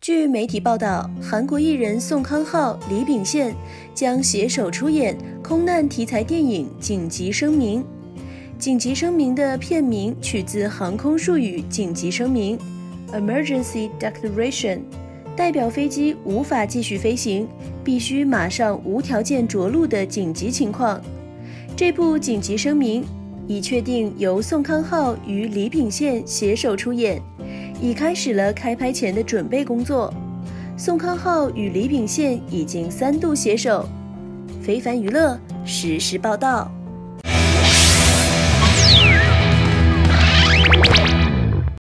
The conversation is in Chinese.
据媒体报道，韩国艺人宋康昊、李秉宪将携手出演空难题材电影《紧急声明》。《紧急声明》的片名取自航空术语“紧急声明 ”（Emergency Declaration），代表飞机无法继续飞行，必须马上无条件着陆的紧急情况。这部《紧急声明》已确定由宋康昊与李秉宪携手出演。已开始了开拍前的准备工作，宋康昊与李秉宪已经三度携手。非凡娱乐实时报道。